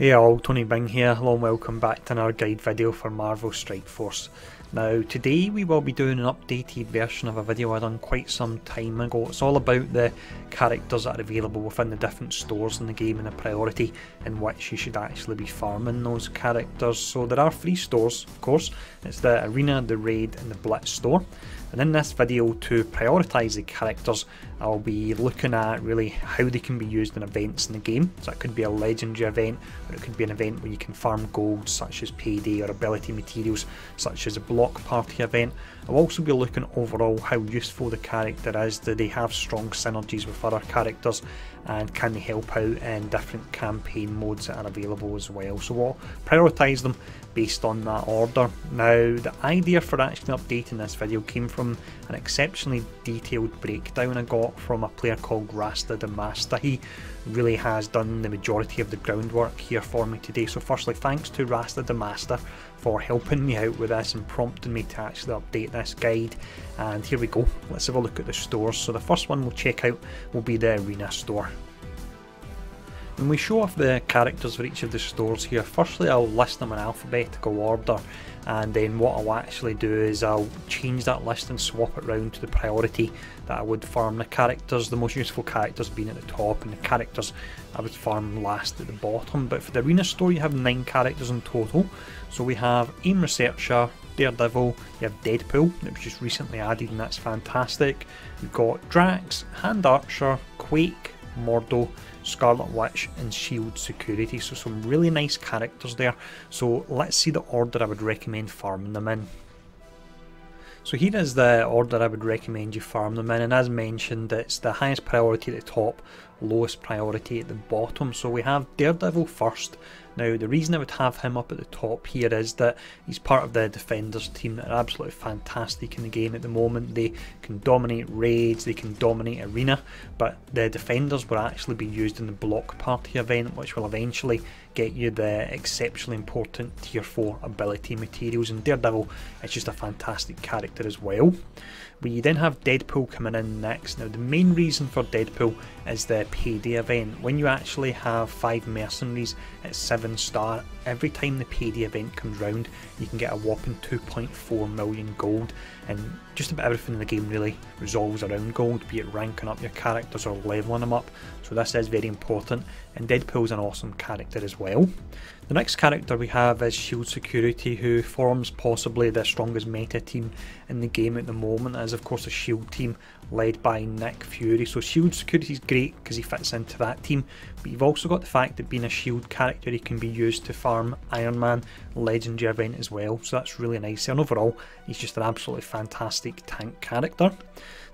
Hey all, Tony Bing here, hello and welcome back to another guide video for Marvel Strike Force. Now today we will be doing an updated version of a video I done quite some time ago. It's all about the characters that are available within the different stores in the game and the priority in which you should actually be farming those characters. So there are three stores of course, it's the Arena, the Raid and the Blitz store. And in this video to prioritise the characters I'll be looking at really how they can be used in events in the game. So that could be a legendary event or it could be an event where you can farm gold such as payday or ability materials such as a block party event. I'll also be looking overall how useful the character is, do they have strong synergies with other characters and can they help out in different campaign modes that are available as well. So we'll prioritise them based on that order. Now the idea for actually updating this video came from an exceptionally detailed breakdown I got from a player called Rasta the Master. He really has done the majority of the groundwork here for me today. So firstly thanks to Rasta the Master for helping me out with this and prompting me to actually update this guide. And here we go, let's have a look at the stores. So the first one we'll check out will be the Arena store. When we show off the characters for each of the stores here, firstly I'll list them in alphabetical order and then what I'll actually do is I'll change that list and swap it around to the priority that I would farm the characters, the most useful characters being at the top and the characters I would farm last at the bottom. But for the arena store you have 9 characters in total, so we have Aim Researcher, Daredevil, you have Deadpool that was just recently added and that's fantastic. You've got Drax, Hand Archer, Quake, Mordo, Scarlet Witch and Shield Security. So some really nice characters there. So let's see the order I would recommend farming them in. So here is the order I would recommend you farm them in and as mentioned it's the highest priority at the top, lowest priority at the bottom. So we have Daredevil first. Now the reason I would have him up at the top here is that he's part of the Defenders team that are absolutely fantastic in the game at the moment. They can dominate raids, they can dominate arena, but the Defenders will actually be used in the block party event which will eventually get you the exceptionally important tier 4 ability materials and Daredevil is just a fantastic character as well. We then have Deadpool coming in next. Now the main reason for Deadpool is the payday event. When you actually have 5 mercenaries at 7 star, every time the payday event comes round you can get a whopping 2.4 million gold and just about everything in the game really resolves around gold, be it ranking up your characters or leveling them up. So this is very important and Deadpool's an awesome character as well. The next character we have is Shield Security who forms possibly the strongest meta team in the game at the moment as of course a Shield team led by Nick Fury. So Shield Security is great because he fits into that team but you've also got the fact that being a Shield character he can be used to Iron Man Legendary event as well so that's really nice and overall he's just an absolutely fantastic tank character.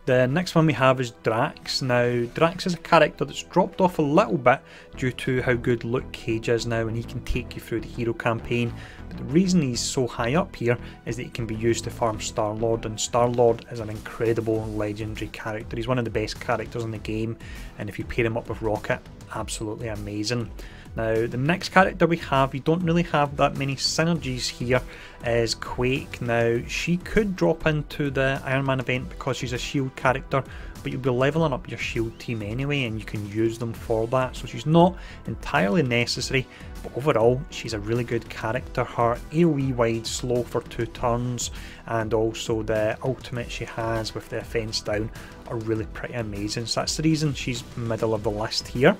The next one we have is Drax. Now, Drax is a character that's dropped off a little bit due to how good Luke Cage is now and he can take you through the hero campaign. But the reason he's so high up here is that he can be used to farm Star-Lord and Star-Lord is an incredible legendary character. He's one of the best characters in the game and if you pair him up with Rocket, absolutely amazing. Now, the next character we have, you don't really have that many synergies here, is Quake. Now, she could drop into the Iron Man event because she's a shield character, but you'll be leveling up your shield team anyway, and you can use them for that. So she's not entirely necessary, but overall, she's a really good character. Her AoE wide slow for two turns, and also the ultimate she has with the offense down are really pretty amazing. So that's the reason she's middle of the list here.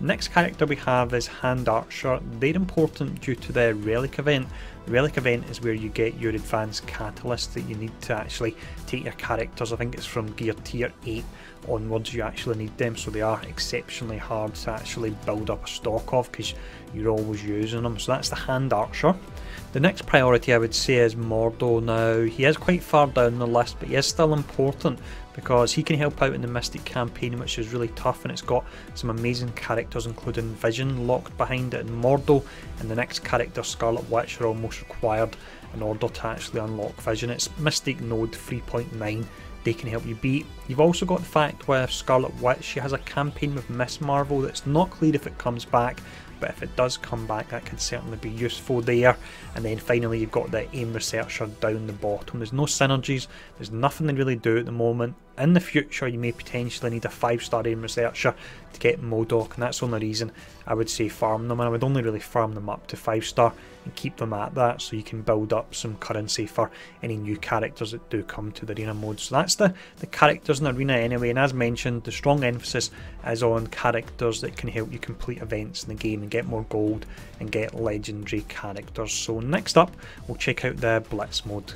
Next character we have is Hand Archer. They're important due to the Relic event. The Relic event is where you get your advanced catalyst that you need to actually take your characters. I think it's from gear tier 8 onwards you actually need them so they are exceptionally hard to actually build up a stock of because you're always using them. So that's the Hand Archer. The next priority I would say is Mordo. Now he is quite far down the list but he is still important because he can help out in the Mystic campaign which is really tough and it's got some amazing characters including Vision locked behind it and Mordo and the next character Scarlet Witch are almost required in order to actually unlock Vision. It's Mystic Node 3.9 they can help you beat. You've also got the fact with Scarlet Witch, she has a campaign with Miss Marvel that's not clear if it comes back, but if it does come back that could certainly be useful there. And then finally you've got the aim researcher down the bottom. There's no synergies. There's nothing they really do at the moment in the future you may potentially need a 5 star aim researcher to get MODOK and that's the only reason I would say farm them and I would only really farm them up to 5 star and keep them at that so you can build up some currency for any new characters that do come to the arena mode. So that's the, the characters in the arena anyway and as mentioned the strong emphasis is on characters that can help you complete events in the game and get more gold and get legendary characters. So next up we'll check out the Blitz mode.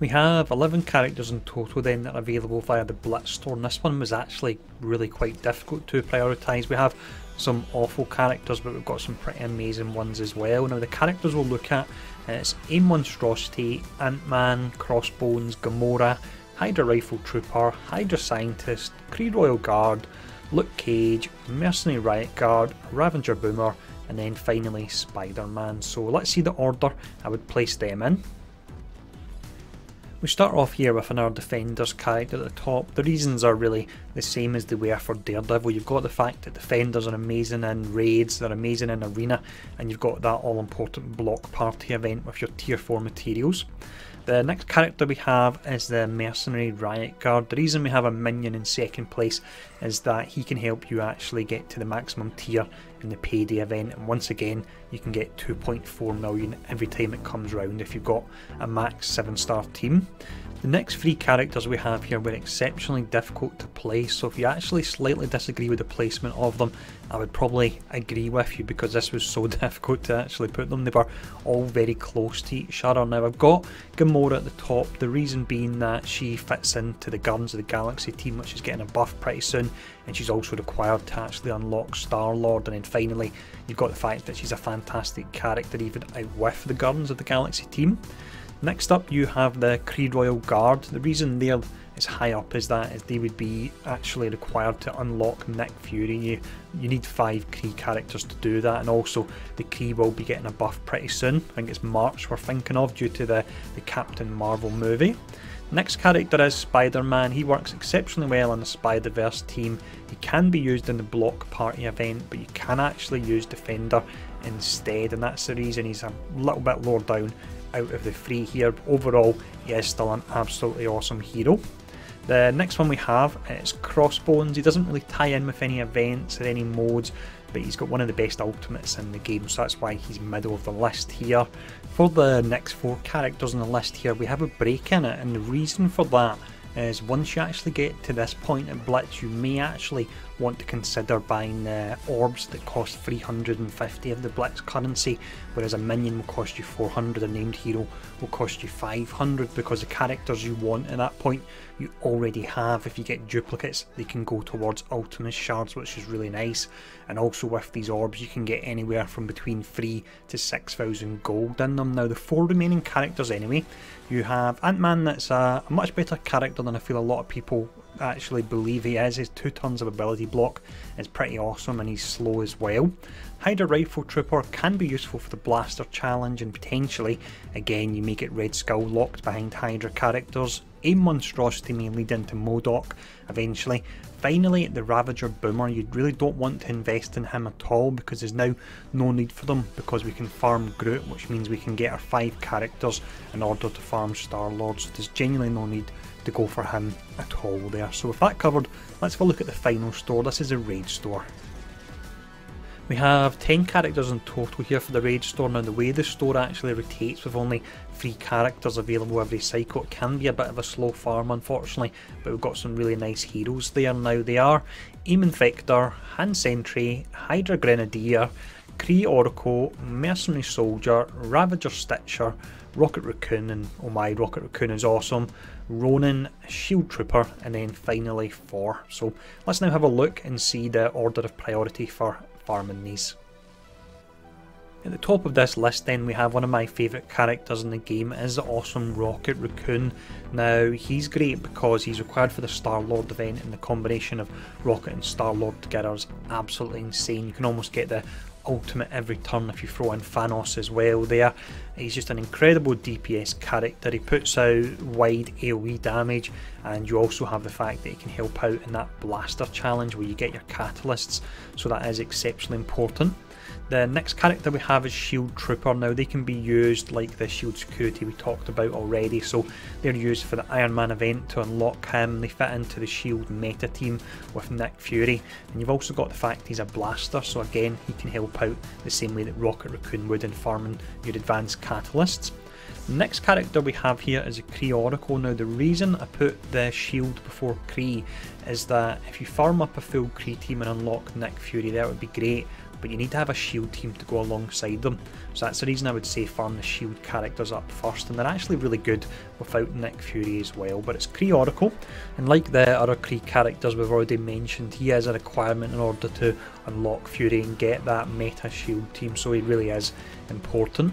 We have 11 characters in total then that are available via the Blitz store and this one was actually really quite difficult to prioritise. We have some awful characters but we've got some pretty amazing ones as well. Now the characters we'll look at uh, it's AIM Monstrosity, Ant-Man, Crossbones, Gamora, Hydra Rifle Trooper, Hydra Scientist, Kree Royal Guard, Luke Cage, Mercenary Riot Guard, Ravager Boomer and then finally Spider-Man. So let's see the order I would place them in. We start off here with another Defenders character at the top. The reasons are really the same as they were for Daredevil. You've got the fact that Defenders are amazing in raids, they're amazing in arena, and you've got that all important block party event with your tier 4 materials. The next character we have is the Mercenary Riot Guard. The reason we have a minion in second place is that he can help you actually get to the maximum tier in the payday event and once again you can get 2.4 million every time it comes round if you've got a max 7 star team. The next three characters we have here were exceptionally difficult to place, so if you actually slightly disagree with the placement of them, I would probably agree with you because this was so difficult to actually put them. They were all very close to each other. Now I've got Gamora at the top, the reason being that she fits into the Guardians of the Galaxy team which is getting a buff pretty soon and she's also required to actually unlock Star-Lord and then finally you've got the fact that she's a fantastic character even out with the Guardians of the Galaxy team. Next up you have the Kree Royal Guard. The reason they're as high up as that is they would be actually required to unlock Nick Fury. You, you need five Kree characters to do that and also the Kree will be getting a buff pretty soon. I think it's March we're thinking of due to the, the Captain Marvel movie. Next character is Spider-Man. He works exceptionally well on the Spider-Verse team. He can be used in the block party event, but you can actually use Defender instead, and that's the reason he's a little bit lower down out of the three here. Overall, he is still an absolutely awesome hero. The next one we have is Crossbones. He doesn't really tie in with any events or any modes, but he's got one of the best ultimates in the game, so that's why he's middle of the list here. For the next four characters on the list here, we have a break in it, and the reason for that is once you actually get to this point at Blitz, you may actually want to consider buying uh, orbs that cost 350 of the Blitz currency, whereas a minion will cost you 400, a named hero will cost you 500 because the characters you want at that point you already have. If you get duplicates, they can go towards Ultimus shards, which is really nice. And also with these orbs, you can get anywhere from between 3 to 6,000 gold in them. Now, the four remaining characters anyway, you have Ant-Man that's a, a much better character than I feel a lot of people actually believe he is. His two tons of ability block is pretty awesome and he's slow as well. Hydra Rifle Trooper can be useful for the Blaster Challenge and potentially, again, you may get Red Skull locked behind Hydra characters. AIM Monstrosity may lead into MODOK eventually. Finally, the Ravager Boomer, you really don't want to invest in him at all because there's now no need for them because we can farm Groot, which means we can get our 5 characters in order to farm Star-Lord, so there's genuinely no need to go for him at all there. So with that covered, let's have a look at the final store. This is a raid store. We have 10 characters in total here for the raid store. Now the way the store actually rotates with only 3 characters available every cycle, it can be a bit of a slow farm unfortunately, but we've got some really nice heroes there now. They are Infector, Hand Sentry, Hydra Grenadier, Kree Oracle, Mercenary Soldier, Ravager Stitcher, Rocket Raccoon, and oh my, Rocket Raccoon is awesome, Ronan, Shield Trooper, and then finally Thor. So let's now have a look and see the order of priority for farming these. At the top of this list then we have one of my favourite characters in the game is the awesome Rocket Raccoon. Now he's great because he's required for the Star-Lord event and the combination of Rocket and Star-Lord together is absolutely insane. You can almost get the ultimate every turn if you throw in Thanos as well there. He's just an incredible DPS character. He puts out wide AoE damage and you also have the fact that he can help out in that blaster challenge where you get your catalysts so that is exceptionally important. The next character we have is Shield Trooper. Now they can be used like the Shield Security we talked about already, so they're used for the Iron Man event to unlock him. They fit into the Shield meta team with Nick Fury, and you've also got the fact he's a blaster, so again he can help out the same way that Rocket Raccoon would in farming your advanced catalysts. Next character we have here is a Kree Oracle. Now the reason I put the shield before Kree is that if you farm up a full Kree team and unlock Nick Fury that would be great but you need to have a shield team to go alongside them. So that's the reason I would say farm the shield characters up first, and they're actually really good without Nick Fury as well. But it's Kree Oracle, and like the other Kree characters we've already mentioned, he is a requirement in order to unlock Fury and get that meta shield team, so he really is important.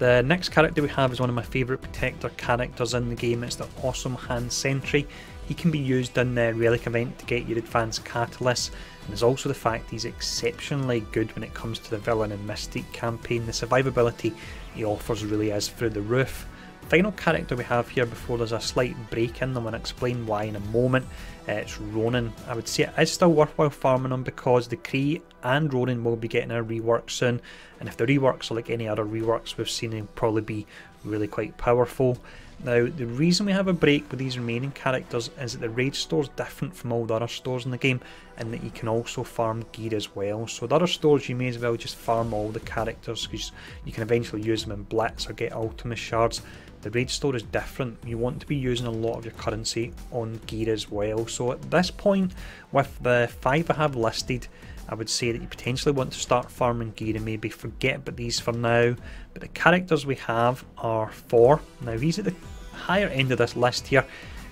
The next character we have is one of my favourite protector characters in the game, it's the Awesome Hand Sentry. He can be used in the Relic event to get your advanced catalyst, and there's also the fact he's exceptionally good when it comes to the Villain and Mystic campaign. The survivability he offers really is through the roof final character we have here before there's a slight break in them and explain why in a moment. Uh, it's Ronan. I would say it is still worthwhile farming them because the Kree and Ronan will be getting a rework soon and if the reworks are like any other reworks we've seen they'll probably be really quite powerful. Now the reason we have a break with these remaining characters is that the raid store is different from all the other stores in the game and that you can also farm gear as well. So the other stores you may as well just farm all the characters because you can eventually use them in Blitz or get Ultimus shards the raid store is different. You want to be using a lot of your currency on gear as well. So at this point, with the five I have listed, I would say that you potentially want to start farming gear and maybe forget about these for now. But the characters we have are Thor. Now these are the higher end of this list here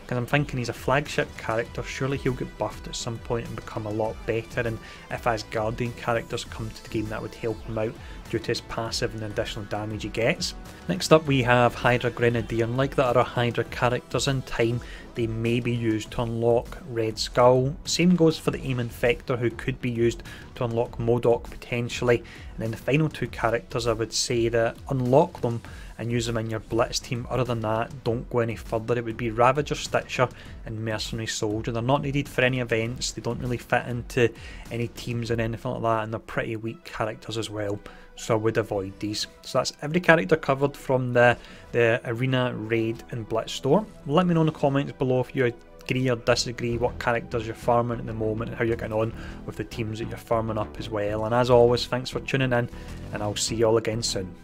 because I'm thinking he's a flagship character, surely he'll get buffed at some point and become a lot better and if Asgardian characters come to the game that would help him out due to his passive and additional damage he gets. Next up we have Hydra Grenadier, like the other Hydra characters in time, they may be used to unlock Red Skull. Same goes for the AIM Infector who could be used to unlock MODOK potentially, and then the final two characters I would say that unlock them and use them in your Blitz team. Other than that, don't go any further. It would be Ravager, Stitcher, and Mercenary Soldier. They're not needed for any events, they don't really fit into any teams or anything like that, and they're pretty weak characters as well. So I would avoid these. So that's every character covered from the, the Arena, Raid, and Blitz store. Let me know in the comments below if you agree or disagree what characters you're farming at the moment and how you're getting on with the teams that you're farming up as well. And as always, thanks for tuning in, and I'll see you all again soon.